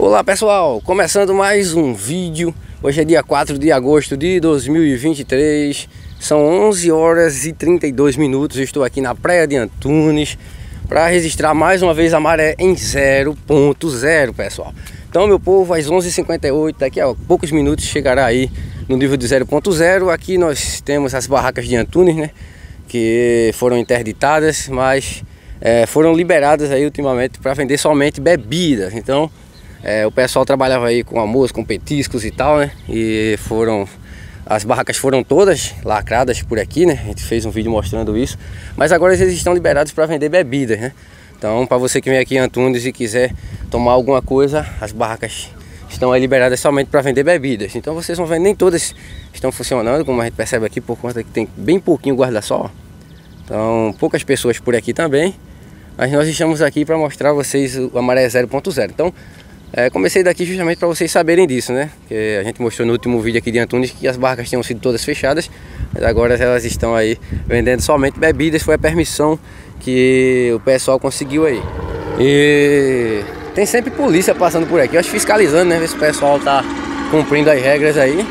Olá pessoal, começando mais um vídeo. Hoje é dia 4 de agosto de 2023 São 11 horas e 32 minutos. Estou aqui na praia de Antunes Para registrar mais uma vez a maré em 0.0 pessoal. Então meu povo, às 11h58 Daqui a poucos minutos chegará aí no nível de 0.0 Aqui nós temos as barracas de Antunes né Que foram interditadas Mas é, foram liberadas aí ultimamente para vender somente bebidas. Então é, o pessoal trabalhava aí com almoço, com petiscos e tal, né? E foram. As barracas foram todas lacradas por aqui, né? A gente fez um vídeo mostrando isso. Mas agora eles estão liberados para vender bebidas, né? Então, para você que vem aqui em Antunes e quiser tomar alguma coisa, as barracas estão aí liberadas somente para vender bebidas. Então, vocês vão ver, nem todas estão funcionando, como a gente percebe aqui, por conta que tem bem pouquinho guarda-sol. Então, poucas pessoas por aqui também. Mas nós estamos aqui para mostrar a vocês o Amaré 0.0. Então, é, comecei daqui justamente para vocês saberem disso, né? Que a gente mostrou no último vídeo aqui de Antunes que as barracas tinham sido todas fechadas, mas agora elas estão aí vendendo somente bebidas, foi a permissão que o pessoal conseguiu aí. E tem sempre polícia passando por aqui, acho fiscalizando, né? Ver se o pessoal tá cumprindo as regras aí.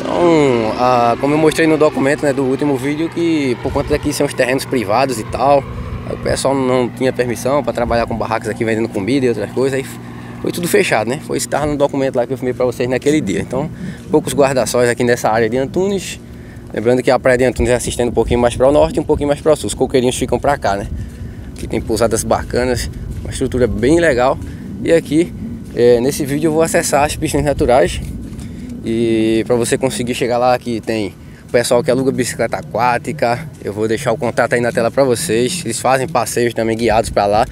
Então, a, como eu mostrei no documento né, do último vídeo, que por conta daqui são os terrenos privados e tal, o pessoal não tinha permissão para trabalhar com barracas aqui vendendo comida e outras coisas, aí foi tudo fechado, né? Foi estar no documento lá que eu filmei para vocês naquele dia. Então, poucos guarda-sóis aqui nessa área de Antunes. Lembrando que a praia de Antunes é assistendo um pouquinho mais para o norte e um pouquinho mais para o sul. Os coqueirinhos ficam para cá, né? Aqui tem pousadas bacanas, uma estrutura bem legal. E aqui, é, nesse vídeo, eu vou acessar as piscinas naturais. E para você conseguir chegar lá, aqui tem pessoal que aluga bicicleta aquática. Eu vou deixar o contato aí na tela para vocês. Eles fazem passeios também guiados para lá.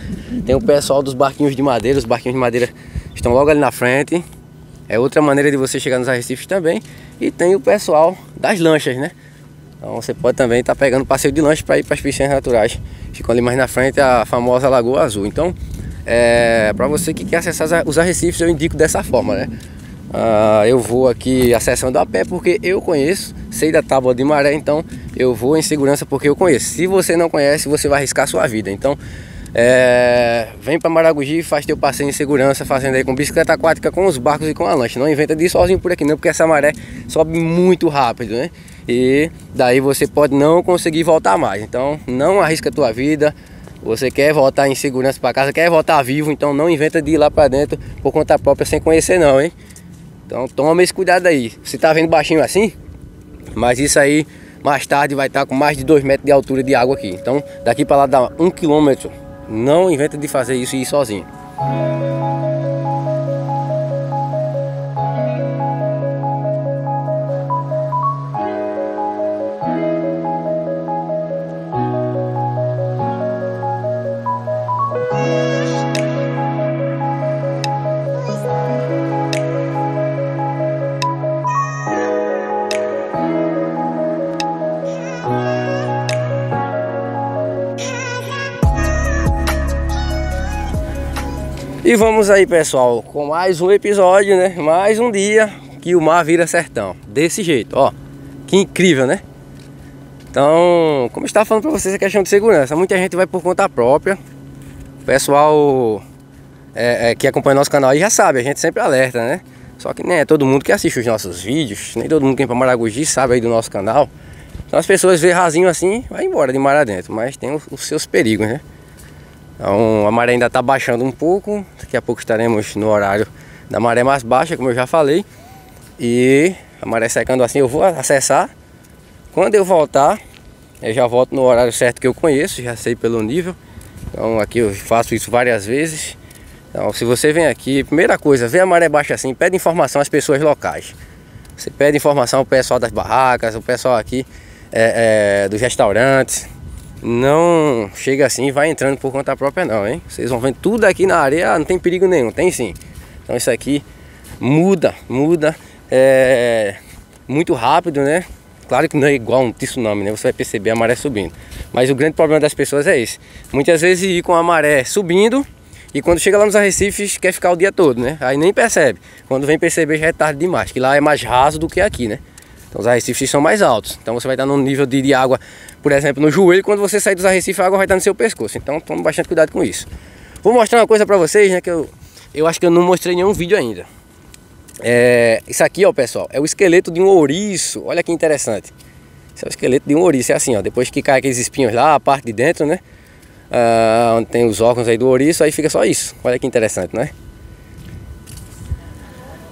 Tem o pessoal dos barquinhos de madeira, os barquinhos de madeira estão logo ali na frente. É outra maneira de você chegar nos arrecifes também. E tem o pessoal das lanchas, né? Então você pode também estar tá pegando passeio de lancha para ir para as piscinas naturais. Ficam ali mais na frente a famosa Lagoa Azul. Então, é, para você que quer acessar os arrecifes, eu indico dessa forma, né? Ah, eu vou aqui acessando a pé porque eu conheço, sei da tábua de maré, então eu vou em segurança porque eu conheço. Se você não conhece, você vai arriscar sua vida. Então, é, vem para Maragogi faz teu passeio em segurança, fazendo aí com bicicleta aquática, com os barcos e com a lancha. Não inventa de ir sozinho por aqui não, porque essa maré sobe muito rápido, né? E daí você pode não conseguir voltar mais. Então não arrisca a tua vida. Você quer voltar em segurança para casa, quer voltar vivo, então não inventa de ir lá para dentro por conta própria sem conhecer não, hein? Então toma esse cuidado aí. Você tá vendo baixinho assim? Mas isso aí mais tarde vai estar tá com mais de 2 metros de altura de água aqui. Então daqui para lá dá um quilômetro não inventa de fazer isso e ir sozinho. E vamos aí pessoal, com mais um episódio, né? Mais um dia que o mar vira sertão Desse jeito, ó Que incrível, né? Então, como eu estava falando para vocês a questão de segurança Muita gente vai por conta própria O pessoal é, é, que acompanha nosso canal aí já sabe A gente sempre alerta, né? Só que nem é todo mundo que assiste os nossos vídeos Nem todo mundo que vem para Maragogi sabe aí do nosso canal Então as pessoas vê rasinho assim, vai embora de mar adentro Mas tem os, os seus perigos, né? Então a maré ainda está baixando um pouco. Daqui a pouco estaremos no horário da maré mais baixa, como eu já falei. E a maré secando assim eu vou acessar. Quando eu voltar, eu já volto no horário certo que eu conheço, já sei pelo nível. Então aqui eu faço isso várias vezes. Então se você vem aqui, primeira coisa, vê a maré baixa assim, pede informação às pessoas locais. Você pede informação ao pessoal das barracas, o pessoal aqui é, é, dos restaurantes não chega assim e vai entrando por conta própria não, hein? Vocês vão vendo tudo aqui na areia, não tem perigo nenhum, tem sim. Então isso aqui muda, muda é, muito rápido, né? Claro que não é igual um tsunami, né? Você vai perceber a maré subindo. Mas o grande problema das pessoas é esse. Muitas vezes ir com a maré subindo e quando chega lá nos arrecifes quer ficar o dia todo, né? Aí nem percebe. Quando vem perceber já é tarde demais, que lá é mais raso do que aqui, né? Então os arrecifes são mais altos. Então você vai estar num nível de, de água, por exemplo, no joelho. Quando você sair dos arrecifes, a água vai estar no seu pescoço. Então tome bastante cuidado com isso. Vou mostrar uma coisa para vocês, né? Que eu eu acho que eu não mostrei nenhum vídeo ainda. É, isso aqui, ó, pessoal, é o esqueleto de um ouriço. Olha que interessante. Esse é o esqueleto de um ouriço. É assim, ó, depois que cai aqueles espinhos lá, a parte de dentro, né? Ah, onde tem os órgãos aí do ouriço, aí fica só isso. Olha que interessante, né?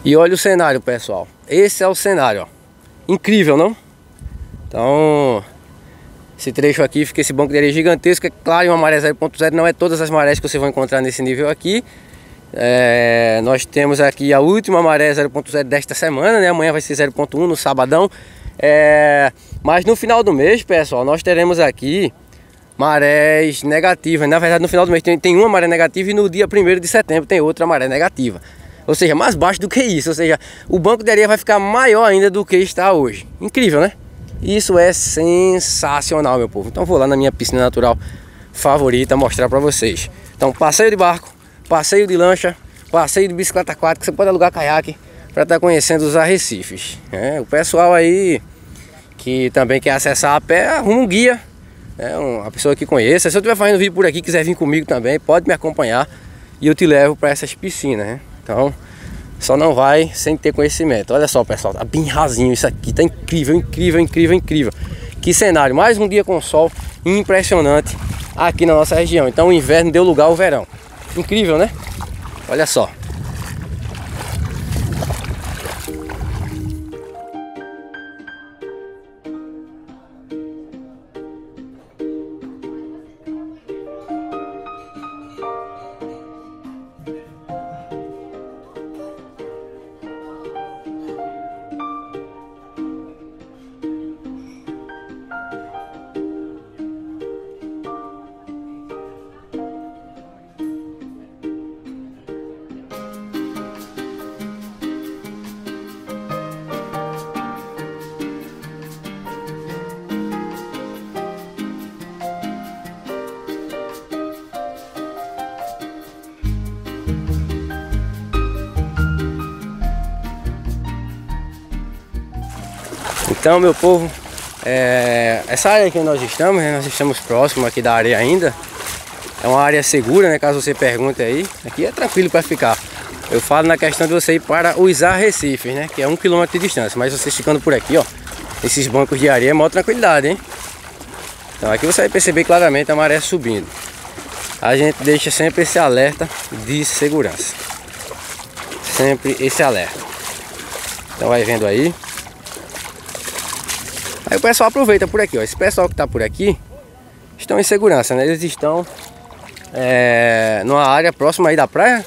E olha o cenário, pessoal. Esse é o cenário, ó. Incrível, não? Então, esse trecho aqui fica esse banco de areia gigantesco. É claro, uma maré 0.0 não é todas as marés que você vai encontrar nesse nível aqui. É, nós temos aqui a última maré 0.0 desta semana, né? Amanhã vai ser 0.1 no sabadão. É, mas no final do mês, pessoal, nós teremos aqui marés negativas. Na verdade, no final do mês tem, tem uma maré negativa e no dia 1 de setembro tem outra maré negativa. Ou seja, mais baixo do que isso. Ou seja, o banco de areia vai ficar maior ainda do que está hoje. Incrível, né? Isso é sensacional, meu povo. Então vou lá na minha piscina natural favorita mostrar para vocês. Então, passeio de barco, passeio de lancha, passeio de bicicleta aquática, você pode alugar caiaque para estar tá conhecendo os arrecifes. É, o pessoal aí que também quer acessar a pé, arruma um guia, né, uma pessoa que conheça. Se eu estiver fazendo vídeo por aqui, quiser vir comigo também, pode me acompanhar e eu te levo para essas piscinas. Né? Então, só não vai sem ter conhecimento. Olha só, pessoal, tá bem rasinho isso aqui, tá incrível, incrível, incrível, incrível. Que cenário, mais um dia com sol impressionante aqui na nossa região. Então o inverno deu lugar ao verão. Incrível, né? Olha só. Então, meu povo, é, essa área que nós estamos, né, nós estamos próximo aqui da areia ainda. É uma área segura, né? Caso você pergunte aí. Aqui é tranquilo para ficar. Eu falo na questão de você ir para os arrecifes, né? Que é um quilômetro de distância. Mas você ficando por aqui, ó. Esses bancos de areia é maior tranquilidade, hein? Então aqui você vai perceber claramente a maré subindo. A gente deixa sempre esse alerta de segurança. Sempre esse alerta. Então vai vendo aí. Aí o pessoal aproveita por aqui, ó. Esse pessoal que está por aqui estão em segurança, né? Eles estão é, numa área próxima aí da praia.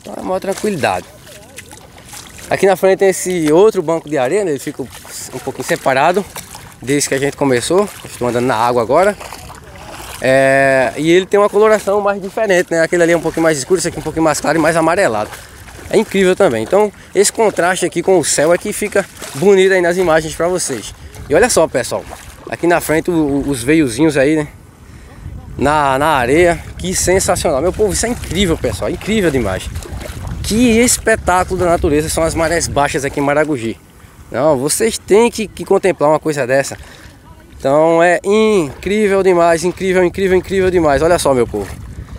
Então é maior tranquilidade. Aqui na frente tem esse outro banco de areia, né? ele fica um pouquinho separado desde que a gente começou. Estou andando na água agora. É, e ele tem uma coloração mais diferente, né? Aquele ali é um pouquinho mais escuro, esse aqui um pouquinho mais claro e mais amarelado. É incrível também. Então, esse contraste aqui com o céu é que fica bonito aí nas imagens para vocês. E olha só, pessoal. Aqui na frente os veiozinhos aí, né? Na, na areia. Que sensacional. Meu povo, isso é incrível, pessoal. Incrível demais. Que espetáculo da natureza são as marés baixas aqui em Maragogi. Não, vocês têm que, que contemplar uma coisa dessa. Então é incrível demais, incrível, incrível, incrível demais. Olha só, meu povo.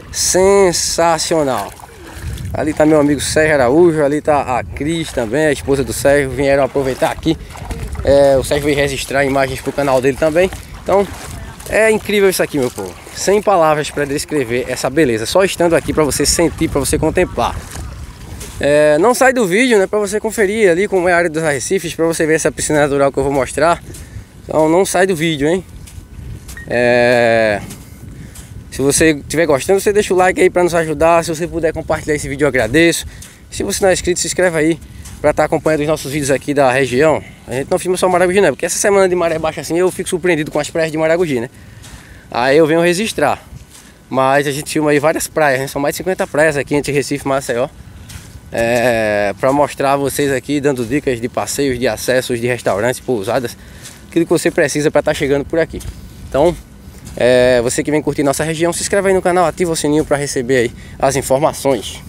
Sensacional. Ali tá meu amigo Sérgio Araújo, ali tá a Cris também, a esposa do Sérgio. Vieram aproveitar aqui é, o Sérgio veio registrar imagens pro canal dele também. Então, é incrível isso aqui, meu povo. Sem palavras para descrever essa beleza. Só estando aqui para você sentir, para você contemplar. É, não sai do vídeo, né? Para você conferir ali como é a área dos arrecifes, para você ver essa piscina natural que eu vou mostrar. Então, não sai do vídeo, hein? É... Se você estiver gostando, você deixa o like aí para nos ajudar. Se você puder compartilhar esse vídeo, eu agradeço. Se você não é inscrito, se inscreve aí para estar tá acompanhando os nossos vídeos aqui da região. A gente não filma só Maragogi, né? Porque essa semana de maré baixa assim eu fico surpreendido com as praias de Maragogi, né? Aí eu venho registrar. Mas a gente filma aí várias praias, né? São mais de 50 praias aqui entre Recife e Maceió. É, para mostrar a vocês aqui, dando dicas de passeios, de acessos, de restaurantes, pousadas. Aquilo que você precisa para estar tá chegando por aqui. Então, é, você que vem curtir nossa região, se inscreve aí no canal, ativa o sininho para receber aí as informações.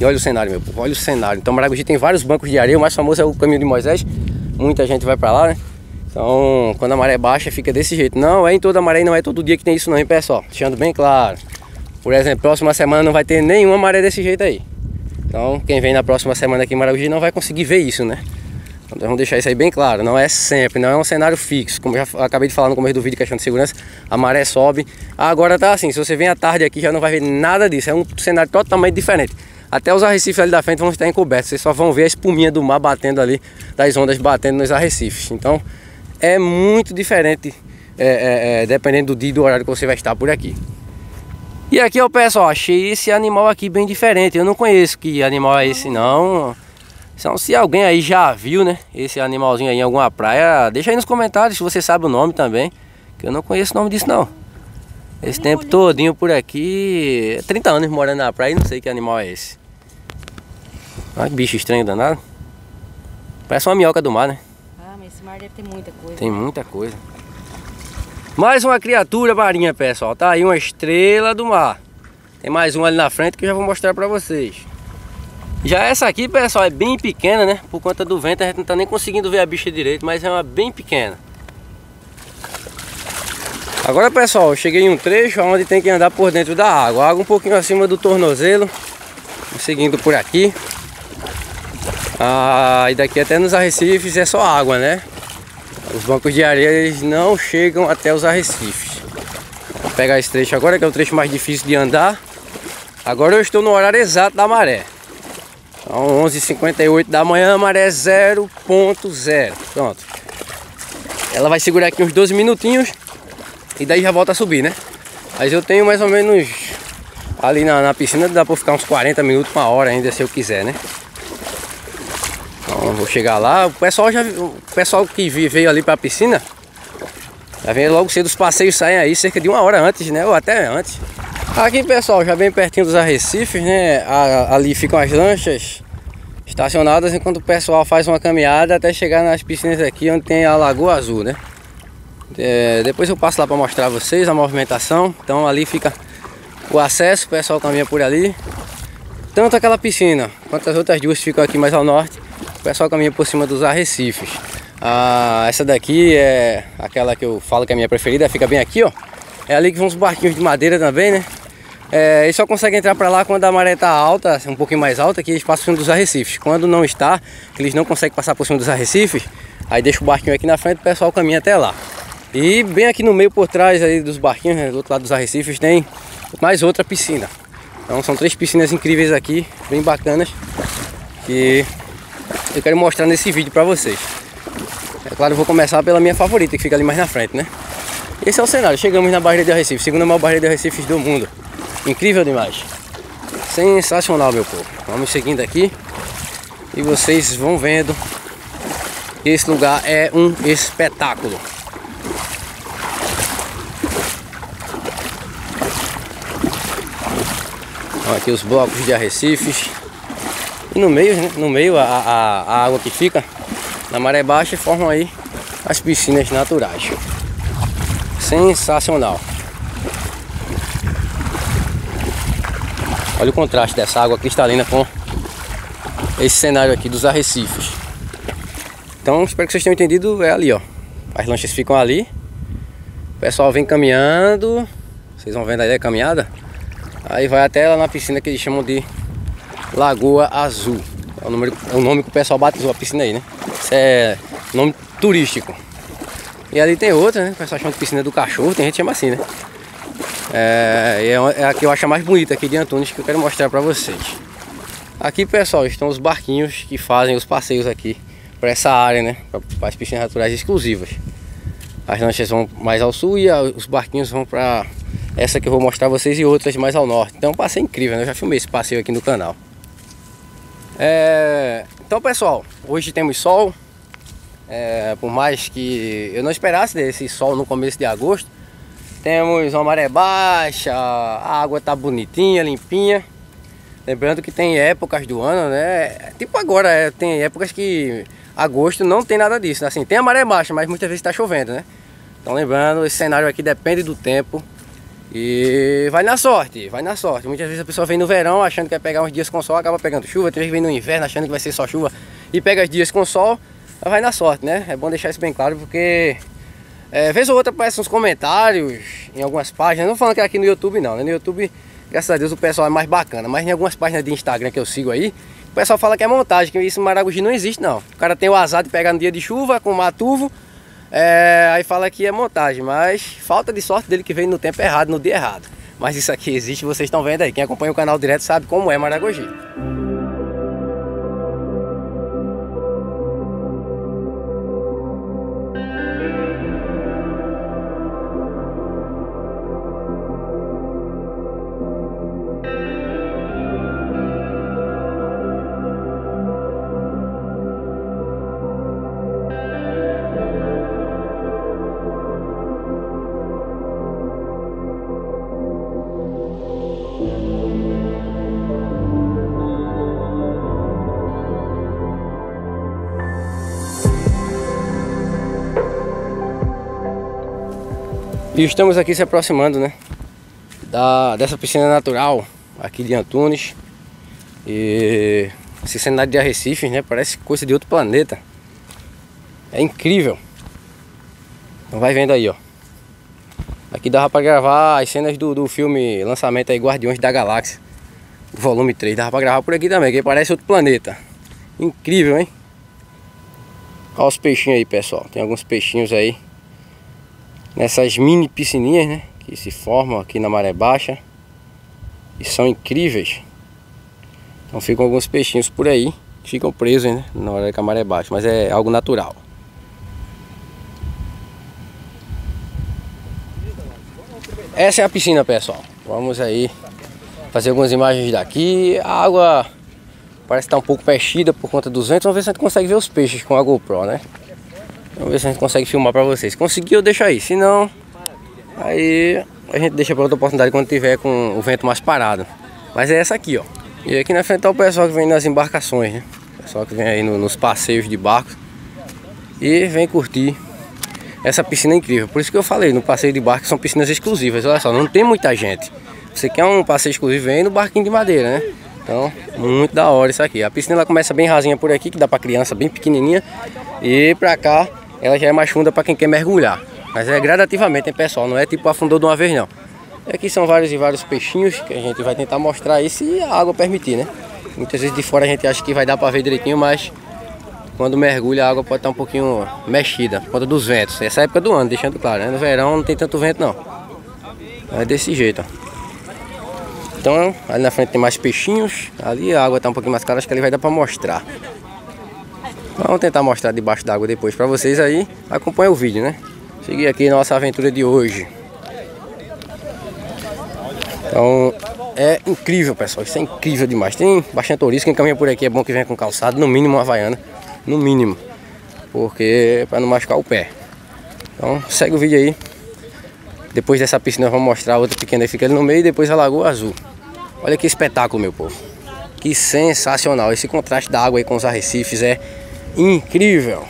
E olha o cenário, meu povo, olha o cenário. Então Maragogi tem vários bancos de areia, o mais famoso é o Caminho de Moisés. Muita gente vai pra lá, né? Então, quando a maré baixa, fica desse jeito. Não é em toda maré, não é todo dia que tem isso não, hein, pessoal? Deixando bem claro. Por exemplo, próxima semana não vai ter nenhuma maré desse jeito aí. Então, quem vem na próxima semana aqui em Maragogi não vai conseguir ver isso, né? Então, vamos deixar isso aí bem claro. Não é sempre, não é um cenário fixo. Como eu já acabei de falar no começo do vídeo, questão de segurança, a maré sobe. Agora tá assim, se você vem à tarde aqui, já não vai ver nada disso. É um cenário totalmente diferente. Até os arrecifes ali da frente vão estar encobertos. Vocês só vão ver a espuminha do mar batendo ali, das ondas batendo nos arrecifes. Então, é muito diferente, é, é, é, dependendo do dia e do horário que você vai estar por aqui. E aqui, ó, pessoal, achei esse animal aqui bem diferente. Eu não conheço que animal é esse, não. Então, se alguém aí já viu, né, esse animalzinho aí em alguma praia, deixa aí nos comentários se você sabe o nome também. Que eu não conheço o nome disso, não. Esse tempo todinho por aqui, 30 anos morando na praia e não sei que animal é esse. Olha que bicho estranho danado. Parece uma minhoca do mar, né? Ah, mas esse mar deve ter muita coisa. Tem muita coisa. Mais uma criatura marinha, pessoal. Tá aí uma estrela do mar. Tem mais uma ali na frente que eu já vou mostrar pra vocês. Já essa aqui, pessoal, é bem pequena, né? Por conta do vento, a gente não tá nem conseguindo ver a bicha direito, mas é uma bem pequena. Agora, pessoal, cheguei em um trecho onde tem que andar por dentro da água. Água um pouquinho acima do tornozelo. Seguindo por aqui. Ah, e daqui até nos arrecifes é só água, né? Os bancos de areia eles não chegam até os arrecifes. Vou pegar esse trecho agora, que é o trecho mais difícil de andar. Agora eu estou no horário exato da maré. Então 11h58 da manhã, maré 0.0. Pronto. Ela vai segurar aqui uns 12 minutinhos e daí já volta a subir, né? Mas eu tenho mais ou menos ali na, na piscina, dá pra ficar uns 40 minutos, uma hora ainda se eu quiser, né? Então vou chegar lá, o pessoal já o pessoal que veio ali para a piscina já vem logo cedo os passeios saem aí cerca de uma hora antes, né? Ou até antes. Aqui pessoal, já bem pertinho dos arrecifes, né? ali ficam as lanchas estacionadas enquanto o pessoal faz uma caminhada até chegar nas piscinas aqui onde tem a Lagoa Azul, né? É, depois eu passo lá para mostrar a vocês a movimentação. Então ali fica o acesso, o pessoal caminha por ali. Tanto aquela piscina quanto as outras duas ficam aqui mais ao norte o pessoal caminha por cima dos arrecifes. Ah, essa daqui é aquela que eu falo que é a minha preferida, fica bem aqui, ó. É ali que vão os barquinhos de madeira também, né? É, eles só conseguem entrar para lá quando a maré está alta, um pouquinho mais alta, que eles passam por cima dos arrecifes. Quando não está, que eles não conseguem passar por cima dos arrecifes, aí deixa o barquinho aqui na frente, o pessoal caminha até lá. E bem aqui no meio, por trás aí dos barquinhos, né, do outro lado dos arrecifes, tem mais outra piscina. Então são três piscinas incríveis aqui, bem bacanas, que eu quero mostrar nesse vídeo pra vocês. É claro, eu vou começar pela minha favorita, que fica ali mais na frente, né? Esse é o cenário, chegamos na barreira de Recife, segunda maior barreira de Recifes do mundo. Incrível demais. Sensacional, meu povo. Vamos seguindo aqui e vocês vão vendo esse lugar é um espetáculo. Aqui os blocos de arrecifes. E no meio, né? no meio a, a, a água que fica na maré baixa formam aí as piscinas naturais. Sensacional. Olha o contraste dessa água cristalina com esse cenário aqui dos arrecifes. Então espero que vocês tenham entendido, é ali ó. As lanchas ficam ali. O pessoal vem caminhando. Vocês vão vendo aí a caminhada. Aí vai até lá na piscina que eles chamam de Lagoa Azul. É o, nome, é o nome que o pessoal batizou a piscina aí, né? Isso é nome turístico. E ali tem outra, né? O pessoal chama de piscina do cachorro, tem gente que chama assim, né? É, é, é a que eu acho mais bonita aqui de Antunes que eu quero mostrar pra vocês. Aqui, pessoal, estão os barquinhos que fazem os passeios aqui para essa área, né? Para as piscinas naturais exclusivas. As lanchas vão mais ao sul e os barquinhos vão para essa que eu vou mostrar vocês e outras mais ao norte. Então, é um passeio incrível, né? Eu já filmei esse passeio aqui no canal. É, então pessoal, hoje temos sol. É, por mais que eu não esperasse desse sol no começo de agosto, temos uma maré baixa, a água tá bonitinha, limpinha. Lembrando que tem épocas do ano, né? Tipo agora, é, tem épocas que agosto não tem nada disso. Assim, tem a maré baixa, mas muitas vezes está chovendo, né? Então lembrando, esse cenário aqui depende do tempo. E vai na sorte, vai na sorte. Muitas vezes a pessoa vem no verão achando que vai pegar uns dias com sol, acaba pegando chuva. Tem vezes vem no inverno achando que vai ser só chuva e pega os dias com sol, vai na sorte, né? É bom deixar isso bem claro porque é, vez ou outra aparece uns comentários em algumas páginas, não falando que é aqui no YouTube não, né? No YouTube Graças a Deus o pessoal é mais bacana. Mas em algumas páginas de Instagram que eu sigo aí, o pessoal fala que é montagem, que isso em Maragogi não existe não. O cara tem o azar de pegar no dia de chuva com matuvo, é, aí fala que é montagem, mas falta de sorte dele que vem no tempo errado, no dia errado. Mas isso aqui existe, vocês estão vendo aí. Quem acompanha o canal direto sabe como é Maragogi. E estamos aqui se aproximando, né? Da, dessa piscina natural aqui de Antunes. E esse cenário de Arrecife, né? Parece coisa de outro planeta. É incrível. Então vai vendo aí, ó. Aqui dava pra gravar as cenas do, do filme lançamento aí, Guardiões da Galáxia. Volume 3. Dava pra gravar por aqui também, que parece outro planeta. Incrível, hein? Olha os peixinhos aí, pessoal. Tem alguns peixinhos aí nessas mini piscininhas, né? Que se formam aqui na maré baixa. E são incríveis. Então ficam alguns peixinhos por aí. Ficam presos, né? Na hora que a maré baixa. Mas é algo natural. Essa é a piscina, pessoal. Vamos aí fazer algumas imagens daqui. A água parece estar um pouco mexida por conta dos ventos. Vamos ver se a gente consegue ver os peixes com a GoPro, né? Vamos ver se a gente consegue filmar pra vocês. Conseguiu, deixa aí. Se não, aí a gente deixa pra outra oportunidade quando tiver com o vento mais parado. Mas é essa aqui, ó. E aqui na frente tá o pessoal que vem nas embarcações, né? O pessoal que vem aí no, nos passeios de barcos. E vem curtir essa piscina incrível. Por isso que eu falei, no passeio de barco são piscinas exclusivas. Olha só, não tem muita gente. Você quer um passeio exclusivo, vem no barquinho de madeira, né? Então, muito da hora isso aqui. A piscina ela começa bem rasinha por aqui, que dá pra criança bem pequenininha. E pra cá ela já é mais funda para quem quer mergulhar. Mas é gradativamente, hein, pessoal? Não é tipo afundou de uma vez, não. E aqui são vários e vários peixinhos que a gente vai tentar mostrar aí se a água permitir, né? Muitas vezes de fora a gente acha que vai dar para ver direitinho, mas quando mergulha a água pode estar um pouquinho mexida por conta dos ventos. Essa é época do ano, deixando claro, né? No verão não tem tanto vento, não. É desse jeito, ó. Então, ali na frente tem mais peixinhos. Ali a água está um pouquinho mais clara, acho que ali vai dar para mostrar. Vamos tentar mostrar debaixo d'água depois para vocês aí. Acompanha o vídeo, né? Seguir aqui nossa aventura de hoje. Então, é incrível, pessoal. Isso é incrível demais. Tem bastante turista. Quem caminha por aqui é bom que venha com calçado, no mínimo uma havaiana. No mínimo. Porque para não machucar o pé. Então, segue o vídeo aí. Depois dessa piscina, vamos mostrar outra pequena que fica ali no meio e depois a Lagoa Azul. Olha que espetáculo, meu povo. Que sensacional. Esse contraste da água aí com os arrecifes é incrível.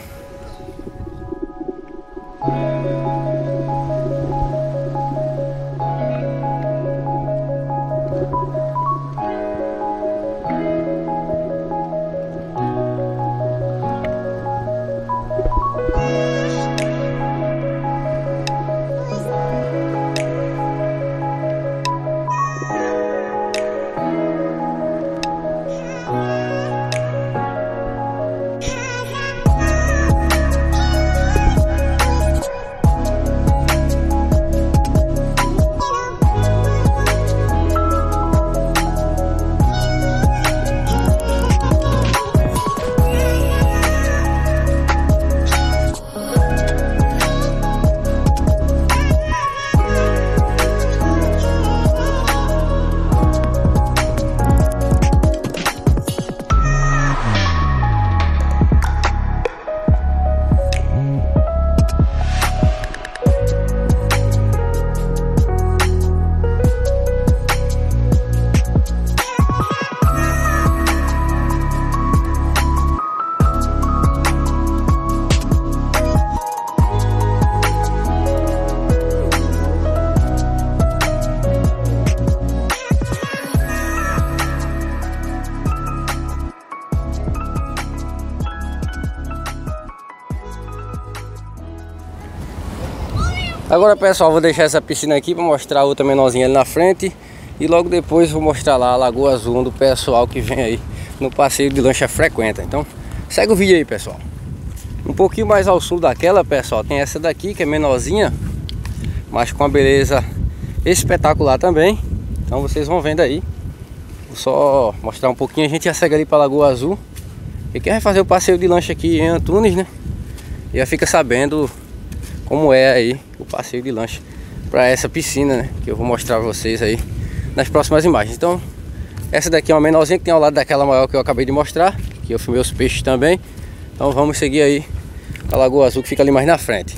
Agora pessoal, vou deixar essa piscina aqui para mostrar outra menorzinha ali na frente E logo depois vou mostrar lá a Lagoa Azul do pessoal que vem aí no passeio de lancha frequenta. Então segue o vídeo aí pessoal. Um pouquinho mais ao sul daquela pessoal tem essa daqui que é menorzinha. Mas com uma beleza espetacular também. Então vocês vão vendo aí. Vou só mostrar um pouquinho. A gente já segue ali para Lagoa Azul. E vai fazer o passeio de lancha aqui em Antunes, né? Já fica sabendo como é aí o passeio de lancha para essa piscina, né? Que eu vou mostrar pra vocês aí nas próximas imagens. Então, essa daqui é uma menorzinha que tem ao lado daquela maior que eu acabei de mostrar, que eu filmei os peixes também. Então vamos seguir aí a Lagoa Azul que fica ali mais na frente.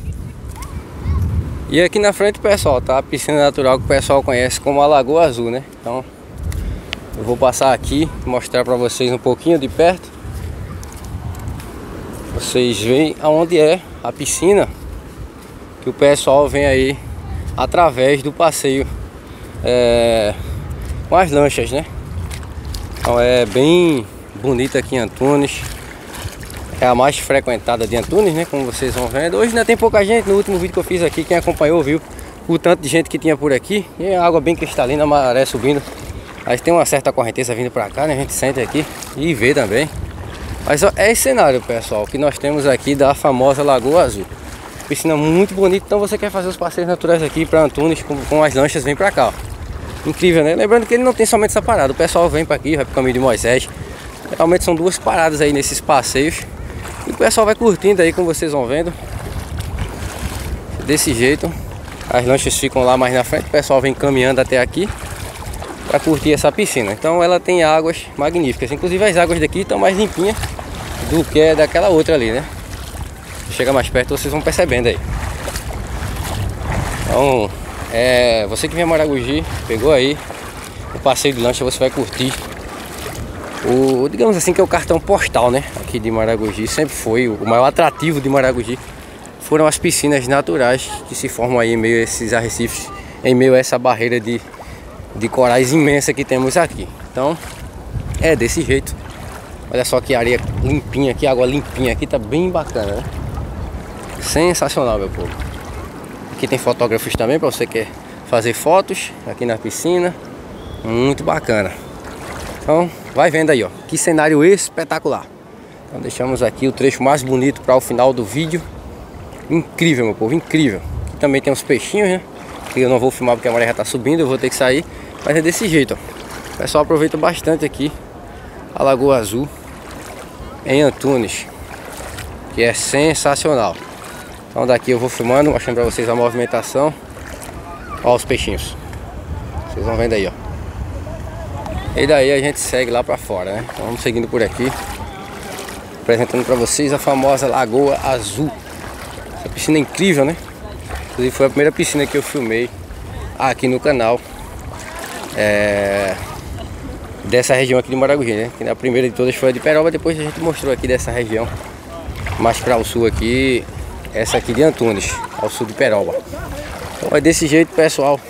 E aqui na frente, pessoal, tá a piscina natural que o pessoal conhece como a Lagoa Azul, né? Então, eu vou passar aqui mostrar para vocês um pouquinho de perto. Vocês veem aonde é a piscina que o pessoal vem aí através do passeio é, com as lanchas, né? Então é bem bonita aqui em Antunes. É a mais frequentada de Antunes, né? Como vocês vão vendo. Hoje ainda tem pouca gente. No último vídeo que eu fiz aqui, quem acompanhou viu o tanto de gente que tinha por aqui. E a água bem cristalina, a maré subindo. Aí tem uma certa correnteza vindo pra cá, né? A gente sente aqui e vê também. Mas ó, é esse cenário, pessoal, que nós temos aqui da famosa Lagoa Azul. Piscina muito bonita, então você quer fazer os passeios naturais aqui para Antunes com, com, as lanchas, vem para cá. Ó. Incrível, né? Lembrando que ele não tem somente essa parada, o pessoal vem para aqui, vai pro caminho de Moisés. Realmente são duas paradas aí nesses passeios. E o pessoal vai curtindo aí, como vocês vão vendo. Desse jeito. As lanchas ficam lá mais na frente, o pessoal vem caminhando até aqui para curtir essa piscina. Então ela tem águas magníficas. Inclusive as águas daqui estão mais limpinhas do que daquela outra ali, né? Chega mais perto vocês vão percebendo aí. Então, é, você que vem a Maragogi, pegou aí o passeio de lancha, você vai curtir o, digamos assim, que é o cartão postal, né? Aqui de Maragogi, sempre foi o maior atrativo de Maragogi. Foram as piscinas naturais que se formam aí em meio a esses arrecifes, em meio a essa barreira de, de corais imensa que temos aqui. Então, é desse jeito. Olha só que areia limpinha aqui, água limpinha aqui, tá bem bacana, né? Sensacional, meu povo. Aqui tem fotógrafos também para você que quer fazer fotos aqui na piscina. Muito bacana. Então, vai vendo aí, ó. Que cenário espetacular. Então, deixamos aqui o trecho mais bonito para o final do vídeo. Incrível, meu povo, incrível. Aqui também tem uns peixinhos, né? Que eu não vou filmar porque a maré já tá subindo, eu vou ter que sair. Mas é desse jeito, ó. O pessoal aproveita bastante aqui a Lagoa Azul em Antunes, que é sensacional. Então daqui eu vou filmando, mostrando pra vocês a movimentação. Ó os peixinhos. Vocês vão vendo aí, ó. E daí a gente segue lá pra fora, né? Então vamos seguindo por aqui. Apresentando pra vocês a famosa Lagoa Azul. Essa piscina é incrível, né? Inclusive foi a primeira piscina que eu filmei aqui no canal. É... Dessa região aqui de Maragogi, né? Que a primeira de todas foi a de Peroba, depois a gente mostrou aqui dessa região. Mais para o sul aqui, essa aqui de Antunes, ao sul de Peroba. Então é desse jeito, pessoal.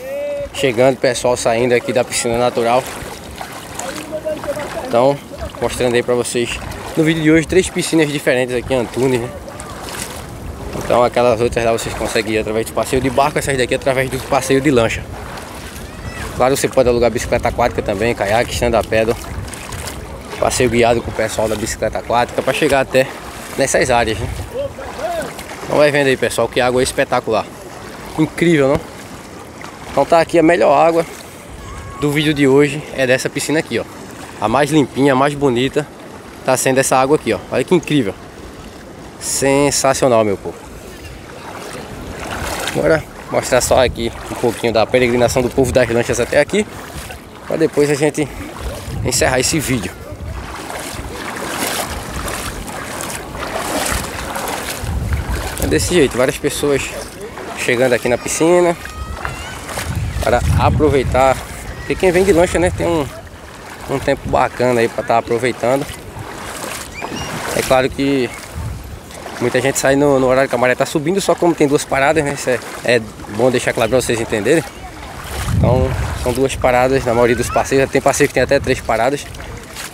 Chegando, pessoal saindo aqui da piscina natural. Então, mostrando aí pra vocês no vídeo de hoje três piscinas diferentes aqui em Antunes, né? Então aquelas outras lá vocês conseguem ir através do passeio de barco, essas daqui através do passeio de lancha. Claro, você pode alugar bicicleta aquática também, caiaque, stand-up paddle. Passeio guiado com o pessoal da bicicleta aquática para chegar até nessas áreas, né? Então vai vendo aí pessoal que água é espetacular. Incrível não? Então tá aqui a melhor água do vídeo de hoje É dessa piscina aqui ó. A mais limpinha, a mais bonita Tá sendo essa água aqui ó. Olha que incrível. Sensacional meu povo. Bora mostrar só aqui um pouquinho da peregrinação do povo das lanchas até aqui Pra depois a gente encerrar esse vídeo desse jeito, várias pessoas chegando aqui na piscina para aproveitar. Porque quem vem de lancha, né, tem um, um tempo bacana aí para estar tá aproveitando. É claro que muita gente sai no, no, horário que a maré tá subindo, só como tem duas paradas, né, isso é, é bom deixar claro para vocês entenderem. Então, são duas paradas na maioria dos passeios, tem passeio que tem até três paradas.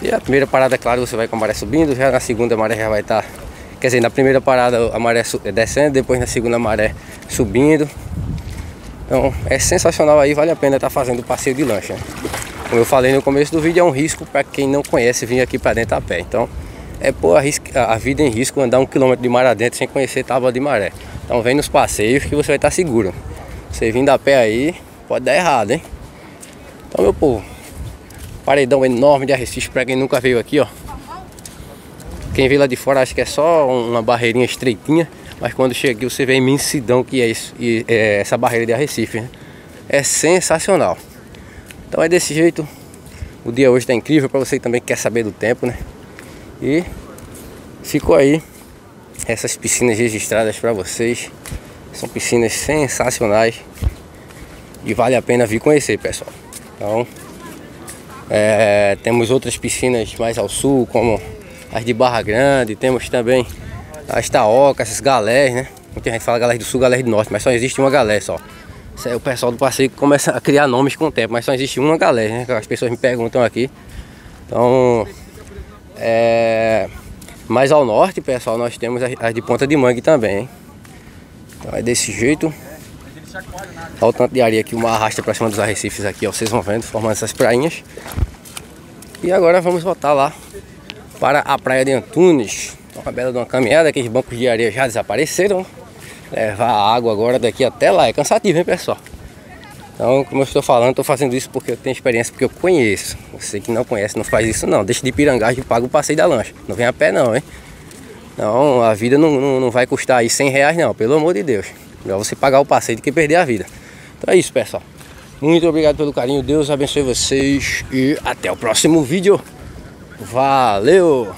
E a primeira parada, é claro, você vai com a maré subindo, já na segunda a maré já vai estar tá Quer dizer, na primeira parada a maré descendo, depois na segunda a maré subindo. Então é sensacional aí, vale a pena estar tá fazendo o passeio de lancha. Como eu falei no começo do vídeo, é um risco para quem não conhece vir aqui para dentro a pé. Então é pôr a, a, vida em risco andar um quilômetro de mar adentro sem conhecer tábua de maré. Então vem nos passeios que você vai estar tá seguro. Você vindo a pé aí, pode dar errado, hein? Então meu povo, paredão enorme de Arrecife para quem nunca veio aqui, ó. Quem vê lá de fora acha que é só uma barreirinha estreitinha, mas quando chega aqui você vê a imensidão que é isso, e é essa barreira de Arrecife, né? É sensacional. Então é desse jeito. O dia hoje está incrível para você também que quer saber do tempo, né? E ficou aí essas piscinas registradas para vocês. São piscinas sensacionais e vale a pena vir conhecer, pessoal. Então, é, temos outras piscinas mais ao sul, como as de Barra Grande. Temos também as Taocas, essas galés, né? Muita gente fala galés do sul, galés do norte, mas só existe uma galé só. Aí, o pessoal do passeio começa a criar nomes com o tempo, mas só existe uma galera, né? As pessoas me perguntam aqui. Então, é... mais ao norte, pessoal, nós temos as de ponta de mangue também, hein? Então é desse jeito. Olha o tanto de areia que uma arrasta pra cima dos arrecifes aqui, ó. Vocês vão vendo, formando essas prainhas. E agora vamos voltar lá para a praia de Antunes. Uma bela de uma caminhada, aqueles bancos de areia já desapareceram levar água agora daqui até lá. É cansativo, hein, pessoal? Então, como eu estou falando, estou fazendo isso porque eu tenho experiência, porque eu conheço. Você que não conhece, não faz isso não. Deixa de pirangagem e paga o passeio da lancha. Não vem a pé não, hein? Não, a vida não, não, não vai custar aí 100 reais não, pelo amor de Deus. Melhor você pagar o passeio do que perder a vida. Então é isso, pessoal. Muito obrigado pelo carinho. Deus abençoe vocês e até o próximo vídeo. Valeu!